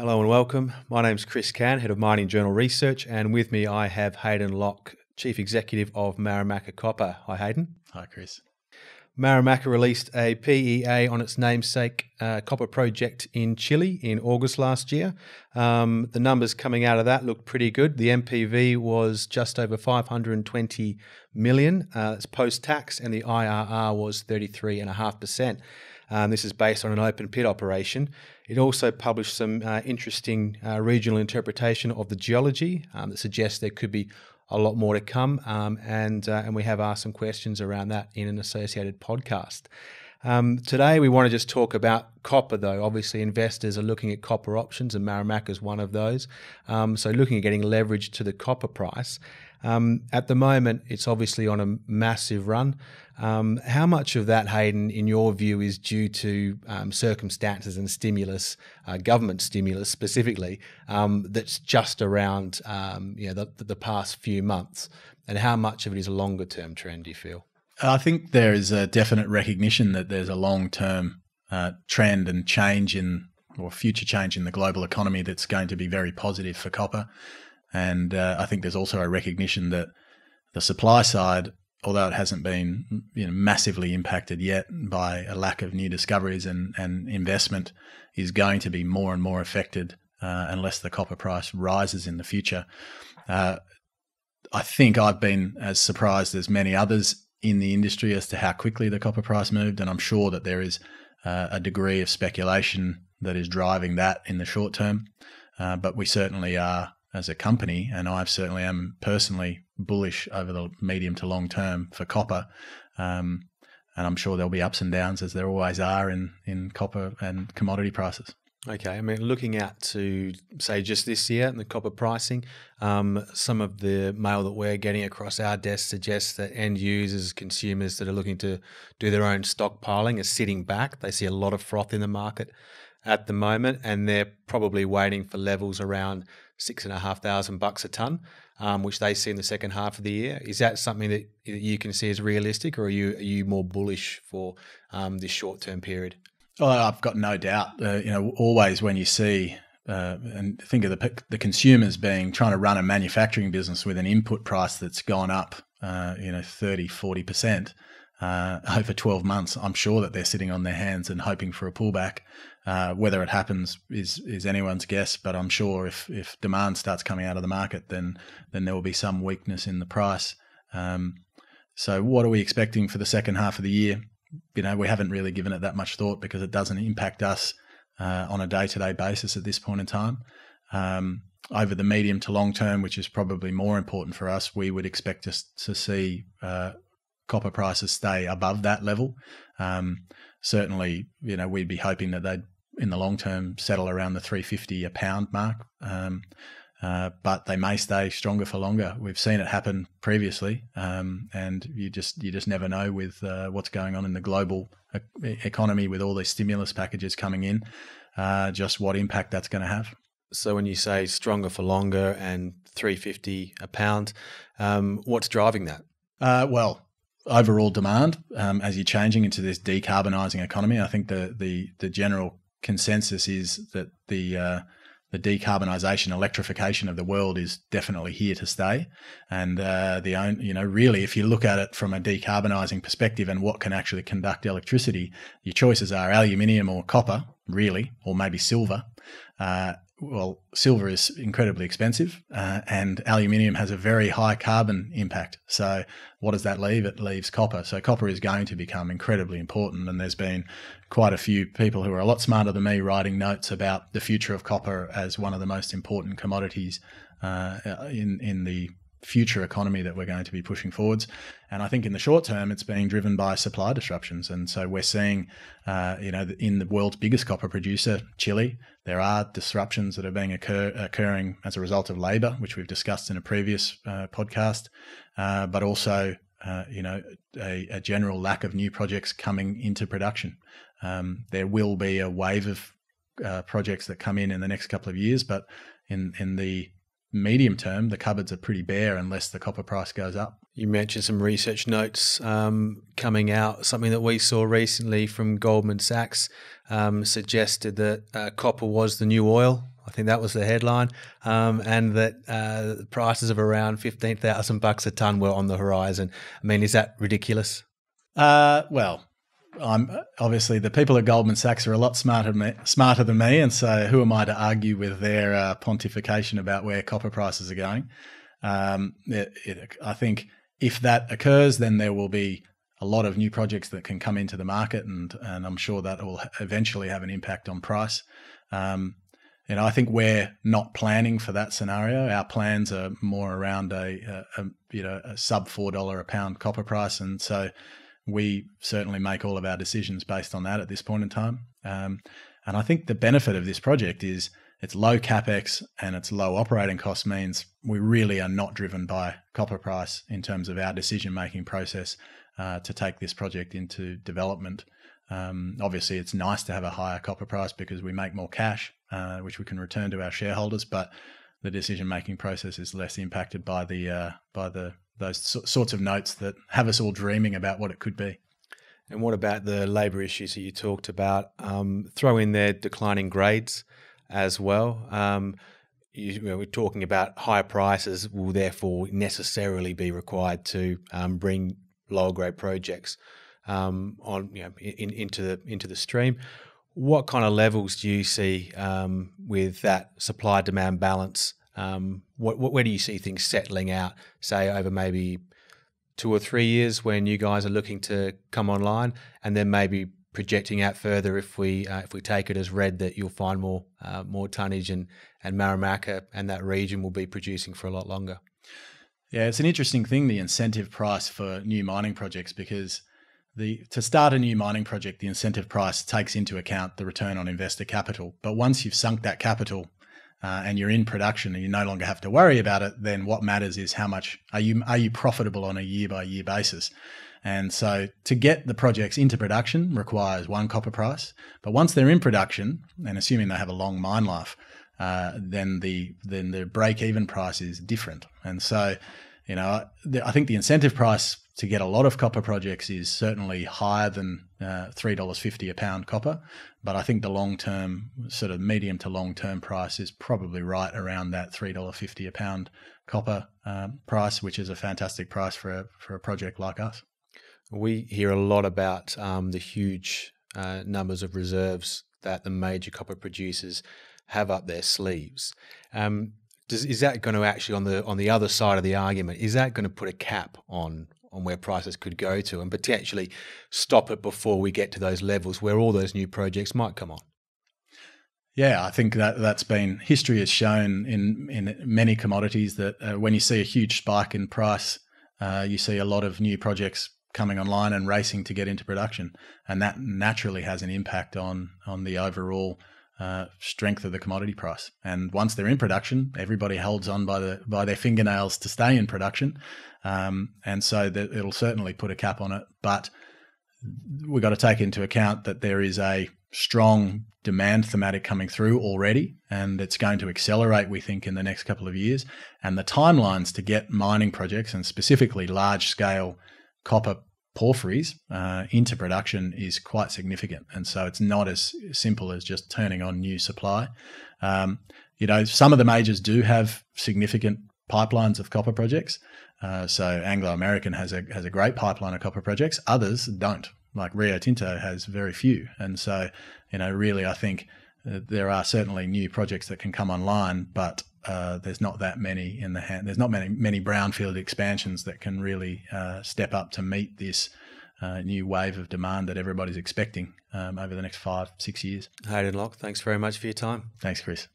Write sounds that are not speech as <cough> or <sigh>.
Hello and welcome. My name is Chris Can, Head of Mining Journal Research, and with me I have Hayden Locke, Chief Executive of Marimaca Copper. Hi, Hayden. Hi, Chris. Marimaca released a PEA on its namesake uh, copper project in Chile in August last year. Um, the numbers coming out of that looked pretty good. The NPV was just over 520 million. Uh, it's post tax, and the IRR was 33.5%. Um, this is based on an open pit operation. It also published some uh, interesting uh, regional interpretation of the geology um, that suggests there could be a lot more to come, um, and uh, and we have asked some questions around that in an associated podcast. Um, today, we want to just talk about copper, though. Obviously, investors are looking at copper options, and Marimaca is one of those. Um, so, looking at getting leverage to the copper price. Um, at the moment, it's obviously on a massive run. Um, how much of that, Hayden, in your view, is due to um, circumstances and stimulus, uh, government stimulus specifically, um, that's just around you know the, the past few months, and how much of it is a longer term trend? Do you feel? I think there is a definite recognition that there's a long term uh, trend and change in or future change in the global economy that's going to be very positive for copper. And uh, I think there's also a recognition that the supply side, although it hasn't been you know, massively impacted yet by a lack of new discoveries and, and investment, is going to be more and more affected uh, unless the copper price rises in the future. Uh, I think I've been as surprised as many others in the industry as to how quickly the copper price moved, and I'm sure that there is uh, a degree of speculation that is driving that in the short term. Uh, but we certainly are as a company, and I certainly am personally bullish over the medium to long term for copper. Um, and I'm sure there'll be ups and downs as there always are in, in copper and commodity prices. Okay, I mean, looking out to say just this year and the copper pricing, um, some of the mail that we're getting across our desk suggests that end users, consumers that are looking to do their own stockpiling are sitting back. They see a lot of froth in the market at the moment, and they're probably waiting for levels around six and a half thousand bucks a ton, um, which they see in the second half of the year. Is that something that you can see as realistic, or are you are you more bullish for um, this short term period? Oh, I've got no doubt. Uh, you know, always when you see uh, and think of the the consumers being trying to run a manufacturing business with an input price that's gone up, uh, you know, 30, 40 percent uh, <laughs> over 12 months, I'm sure that they're sitting on their hands and hoping for a pullback. Uh, whether it happens is is anyone's guess, but I'm sure if if demand starts coming out of the market, then then there will be some weakness in the price. Um, so, what are we expecting for the second half of the year? You know, we haven't really given it that much thought because it doesn't impact us uh, on a day to day basis at this point in time. Um, over the medium to long term, which is probably more important for us, we would expect us to see uh, copper prices stay above that level. Um, certainly, you know, we'd be hoping that they'd in the long term settle around the 350 a pound mark. Um, uh, but they may stay stronger for longer. We've seen it happen previously, um, and you just you just never know with uh, what's going on in the global economy with all these stimulus packages coming in, uh, just what impact that's going to have. So when you say stronger for longer and 350 a pound, um, what's driving that? Uh, well, overall demand um, as you're changing into this decarbonising economy. I think the the the general consensus is that the uh, the decarbonisation, electrification of the world is definitely here to stay. And uh, the own, you know, really, if you look at it from a decarbonising perspective and what can actually conduct electricity, your choices are aluminium or copper, really, or maybe silver. Uh, well, silver is incredibly expensive, uh, and aluminium has a very high carbon impact. So, what does that leave? It leaves copper. So, copper is going to become incredibly important. And there's been quite a few people who are a lot smarter than me writing notes about the future of copper as one of the most important commodities uh, in in the future economy that we're going to be pushing forwards. And I think in the short term, it's being driven by supply disruptions. And so we're seeing, uh, you know, in the world's biggest copper producer, Chile, there are disruptions that are being occur- occurring as a result of labor, which we've discussed in a previous uh, podcast, uh, but also. Uh, you know, a, a, general lack of new projects coming into production. Um, there will be a wave of uh, projects that come in in the next couple of years, but in in the medium term, the cupboards are pretty bare unless the copper price goes up. You mentioned some research notes um, coming out. Something that we saw recently from Goldman Sachs um, suggested that uh, copper was the new oil I think that was the headline, um, and that uh, prices of around fifteen thousand bucks a ton were on the horizon. I mean, is that ridiculous? Uh, well, I'm obviously the people at Goldman Sachs are a lot smarter me, smarter than me, and so who am I to argue with their uh, pontification about where copper prices are going? Um, it, it, I think if that occurs, then there will be a lot of new projects that can come into the market, and and I'm sure that will eventually have an impact on price. Um, you know, I think we're not planning for that scenario. Our plans are more around a, a, a you know a sub four dollar a pound copper price, and so we certainly make all of our decisions based on that at this point in time. Um, and I think the benefit of this project is it's low capex and it's low operating cost means we really are not driven by copper price in terms of our decision making process uh, to take this project into development. Um, obviously, it's nice to have a higher copper price because we make more cash, uh, which we can return to our shareholders. But the decision making process is less impacted by the uh, by the those sorts of notes that have us all dreaming about what it could be. And what about the labour issues that you talked about? Um, throw in there declining grades as well. Um, you, we're talking about higher prices will therefore necessarily be required to um, bring lower grade projects um, on you know in, into the into the stream. What kind of levels do you see um, with that supply demand balance um, what, what, where do you see things settling out, say over maybe two or three years when you guys are looking to come online, and then maybe projecting out further if we uh, if we take it as read that you'll find more uh, more tonnage and and Marimaca and that region will be producing for a lot longer. Yeah, it's an interesting thing the incentive price for new mining projects because the to start a new mining project the incentive price takes into account the return on investor capital but once you've sunk that capital uh, and you're in production and you no longer have to worry about it, then what matters is how much are you are you profitable on a year by year basis. And so to get the projects into production requires one copper price, but once they're in production, and assuming they have a long mine life, uh, then the then the break even price is different. And so, you know, I think the incentive price to get a lot of copper projects is certainly higher than uh, $3.50 a pound copper. But I think the long term, sort of medium to long term price is probably right around that $3.50 a pound copper um, price, which is a fantastic price for a, for a project like us. We hear a lot about um, the huge uh, numbers of reserves that the major copper producers have up their sleeves. Um, does, is that going to actually on the on the other side of the argument? Is that going to put a cap on on where prices could go to and potentially stop it before we get to those levels where all those new projects might come on. Yeah, I think that that's been history has shown in in many commodities that uh, when you see a huge spike in price, uh, you see a lot of new projects coming online and racing to get into production, and that naturally has an impact on on the overall uh, strength of the commodity price. And once they're in production, everybody holds on by the by their fingernails to stay in production, um, and so that it'll certainly put a cap on it. But we've got to take into account that there is a strong demand thematic coming through already, and it's going to accelerate, we think, in the next couple of years. And the timelines to get mining projects and specifically large scale copper porphyries uh, into production is quite significant. And so it's not as simple as just turning on new supply. Um, you know, some of the majors do have significant pipelines of copper projects. Uh, so Anglo American has a has a great pipeline of copper projects. Others don't. Like Rio Tinto has very few. And so, you know, really, I think uh, there are certainly new projects that can come online, but uh, there's not that many in the hand. There's not many many brownfield expansions that can really uh, step up to meet this uh, new wave of demand that everybody's expecting um, over the next five six years. Hayden Locke, thanks very much for your time. Thanks, Chris.